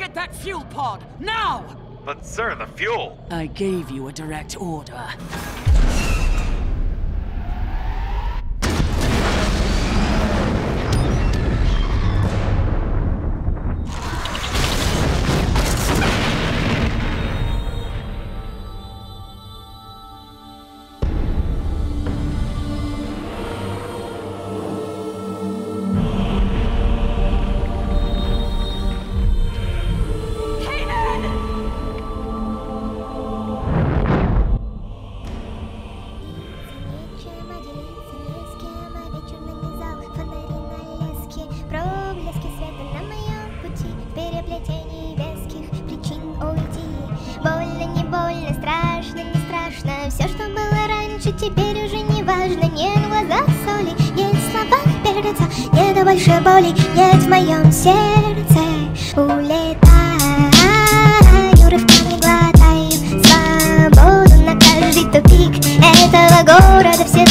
Target that fuel pod, now! But sir, the fuel! I gave you a direct order. важно Все, что было раньше, теперь уже не важно. Нет глаза соли, нет в словах перца Нет больше боли, нет в моем сердце. Улетаю, рывками глотаю свободу На каждый тупик этого города. Все